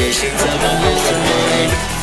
夜行在半路的黑。